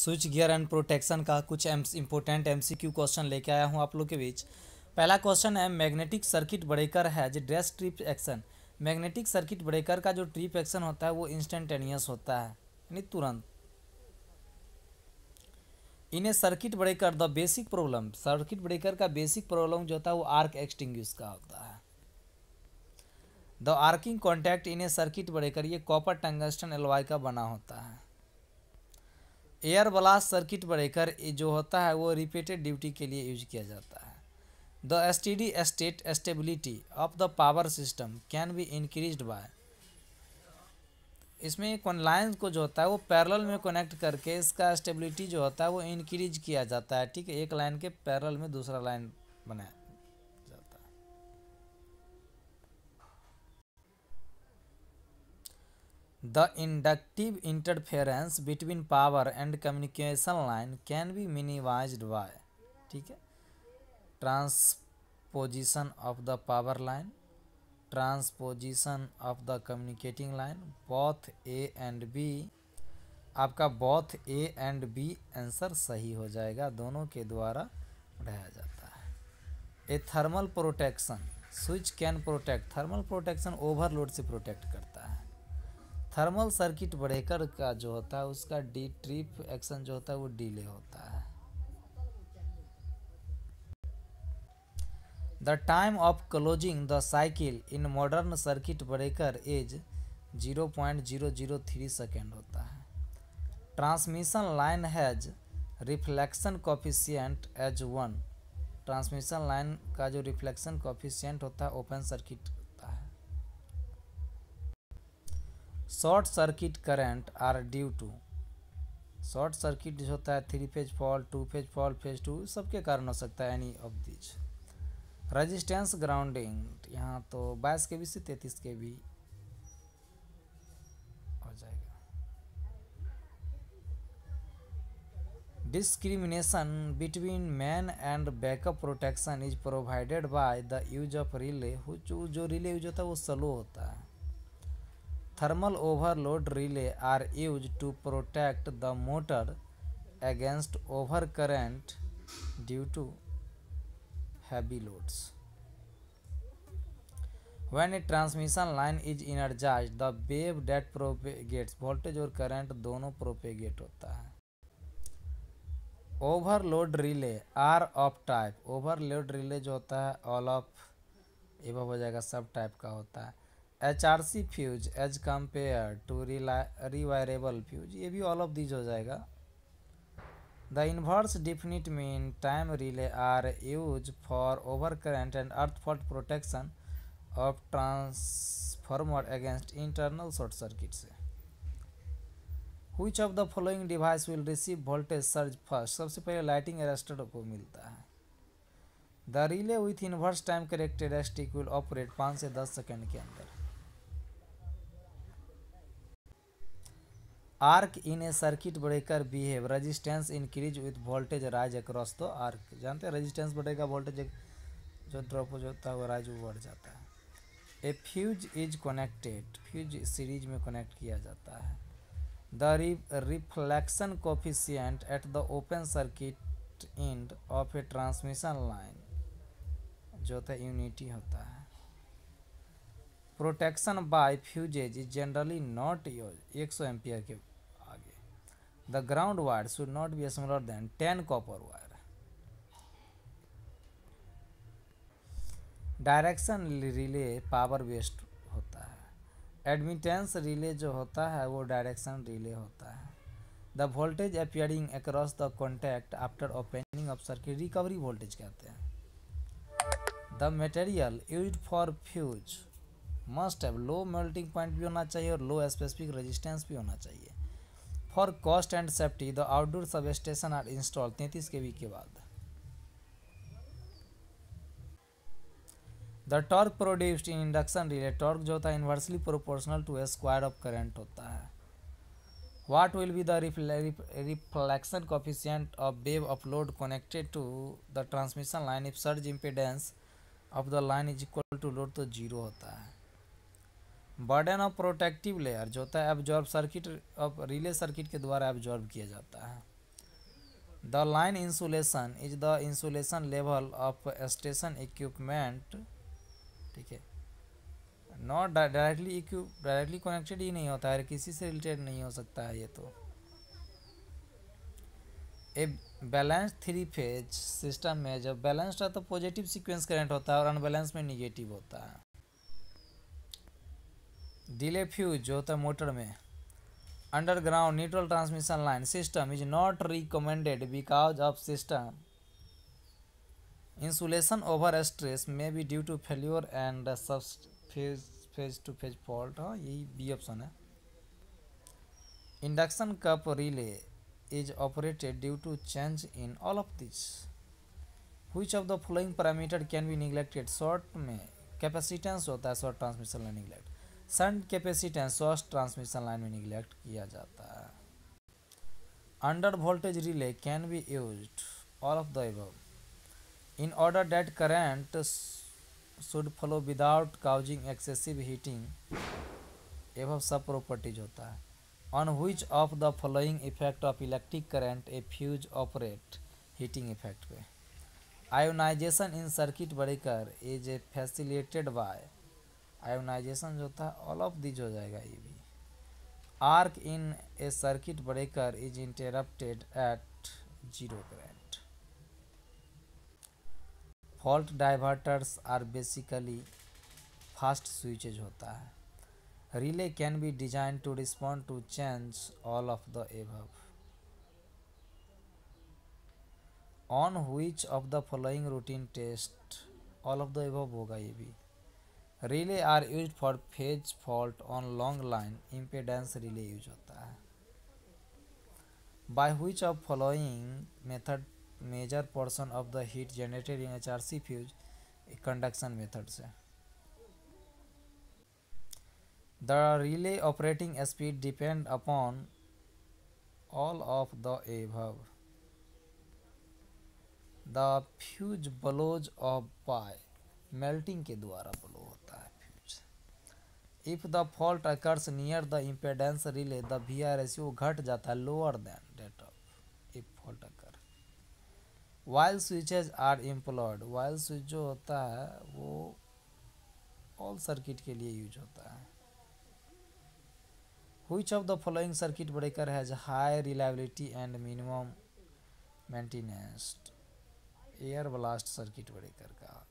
Switch gear and protection का कुछ M important MCQ question लेके आया हूँ आप लोग के बीच। पहला क्वेश्चन है मैग्नेटिक सर्किट ब्रेकर है जो dress trip action magnetic circuit breaker का जो ट्रिप एक्शन होता है, वो इंस्टेंटेनियस होता है, यानी तुरंत। इन्हें circuit breaker the basic problem circuit breaker का बेसिक प्रॉब्लम जो होता है, वो आर्क एक्सटिंग्विश का होता है। The arcing contact in a circuit breaker ये कॉपर टंगस्टन एलवाई का बना होता है। एयर ब्लास्ट सर्किट ब्रेकर जो होता है, वो रिपीटेड ड्यूटी के लिए यूज़ किया जाता है। The steady state stability of the power system can be increase by इसमें लाइन को जो होता है, वो पैरेलल में कनेक्ट करके इसका स्टेबिलिटी जो होता है, वो इंक्रीज किया जाता है। ठीक है, एक लाइन के पैरेलल में दूसरा लाइन बनाया the inductive interference between power and communication line can be minimised by ठीक है? Transposition of the power line transposition of the communicating line both A and B आपका both A and B answer सही हो जाएगा, दोनों के द्वारा बढ़ाया जाता है। A thermal protection switch can protect thermal protection overload से प्रोटेक्ट करता है। थर्मल सर्किट ब्रेकर का जो होता है, उसका डी ट्रिप एक्शन जो होता है, वो डिले होता है। The time of closing the cycle in modern circuit breaker is 0.003 second होता है। Transmission line has reflection coefficient as one. Transmission line का जो रिफ्लेक्शन कॉफिशियंट होता है, open circuit short circuit current are due to. Short circuit जो होता है, three phase fault to phase fault phase to सबके कारण हो सकता है any of these resistance grounding, यहाँ तो बाईस के बी से तैतीस के बी हो जाएगा। Discrimination between main and backup protection is provided by the use of relay. जो रिले यूज़ होता है, वो स्लो होता है। Overload relay are use to protect the motor against over current due to heavy loads. When a transmission line is energized, the wave that propagates voltage और current दोनों propagate होता है। Overload relay are of type overload relay जो होता है all of एवं हो जाएगा सब टाइप का होता है। H R C fuse, as compared to rewirable fuse, ये भी ऑल ऑफ़ दीज हो जाएगा। The inverse definite mean time relay are use for over current and earth fault protection of transformer against internal short circuit से which of the following device will receive voltage surge first सबसे पहले lighting arrester को मिलता है। The relay with inverse time characteristic will operate पाँच से दस second के अंदर। Arc in a circuit breaker behave. Resistance increase with voltage, rise across. तो आर्क, जानते हैं? रेजिस्टेंस बढ़ेगा, वोल्टेज जो ड्रॉप हो जाता है, वो राइज बढ़ जाता है। A fuse is connected. Fuse series में कनेक्ट किया जाता है। The reflection coefficient at the open circuit end of a transmission line. जो होता है यूनिटी होता है। Protection by fuses is generally not use. एक सौ एम्पियर के the ground wire should not be smaller than 10 copper wire. Direction relay power based होता है। एडमिटेंस रिले जो होता है, वो डायरेक्शन रिले होता है। The voltage appearing across the contact after opening of circuit recovery voltage कहते हैं। The material use for fuse must have low melting point भी होना चाहिए और लो स्पेसिफिक रेजिस्टेंस भी होना चाहिए। For cost and safety the outdoor substation are install तैंतीस के के बाद. The torque produced in induction relay torque जो होता है inversely proportional to a square of current होता है. What will be the reflection coefficient of wave load connected to the transmission line if surge impedance of the line is equal to load तो zero होता है? Burden of protective layer जो होता है absorb circuit of relay circuit के द्वारा absorb किया जाता है। The line insulation is the insulation level of station equipment ठीक है। नॉट डायरेक्टली डायरेक्टली कनेक्टेड ही नहीं होता है किसी से रिलेटेड नहीं हो सकता है ये तो। A balance three phase system में जब बैलेंस्ड है तो पॉजिटिव सीक्वेंस करंट होता है और अनबैलेंस में निगेटिव होता है। डिले फ्यूज जो होता है मोटर में underground neutral transmission line system is not recommended because of system insulation over stress may be due to failure and phase phase to phase fault यही बी ऑप्शन है। Induction cup relay is operated due to change in all of this Which of the following parameter can be neglected short में capacitance होता है short transmission line neglect shunt capacitance स्वस्थ transmission line में neglect किया जाता है। Under voltage relay can be use all of the in order that current should flow without causing excessive heating एवं सब प्रॉपर्टीज़ होता है। On which of the following effect of electric current a fuse operate heating effect पे? Ionisation in circuit breaker is a facilitated by ionisation जो होता है all of these हो जाएगा ये भी। Arc in a circuit breaker is interrupted at zero current fault diverters are basically fast switches होता है। Relay can be design to respond to change all of the above on which of the following routine test all of the above होगा ये भी? Relay are use for phase fault on long line, impedance relay use होता है। By which of following method, major portion of the heat generated in H R C fuse conduction method से। The relay operating speed depend upon all of the above the fuse blows off by melting के द्वारा if the fault occurs near the impedance relay the V R S U घट जाता है lower than that of if fault occur while switches are employed while switch जो होता है, वो all circuit के लिए यूज़ होता है। Which of the following circuit breaker has high reliability and minimum maintenance air blast circuit breaker का।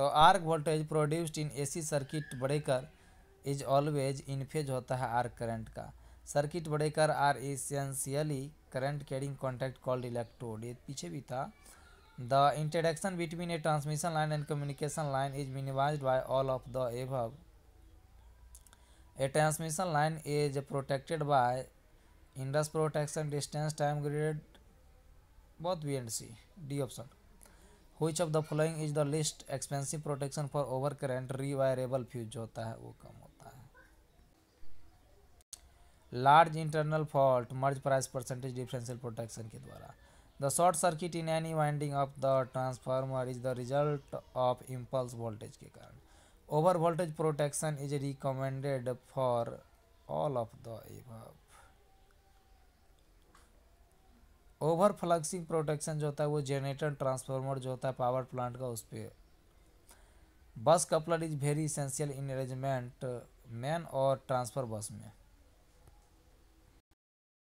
तो arc voltage produced in AC circuit breaker is always in phase होता है आर्क करंट का। Circuit breaker are essentially current carrying contact called electrode. ये पीछे भी था। The interaction between a transmission line and communication line is minimise by all of the above a transmission line is protected by Indus protection, distance, time graded, both B and C, D option. Which of the following is the least expensive protection for overcurrent rewirable fuse जो होता है, वो कम होता है। Large internal fault Merz Price percentage differential protection के द्वारा। The short circuit in any winding of the transformer is the result of impulse voltage के कारण। Over voltage protection is recommended for all of the above over fluxing protection जो होता है, वो generator, transformer जो होता है, पावर प्लांट का उस पर bus coupler is very essential in arrangement main और ट्रांसफ़र बस में।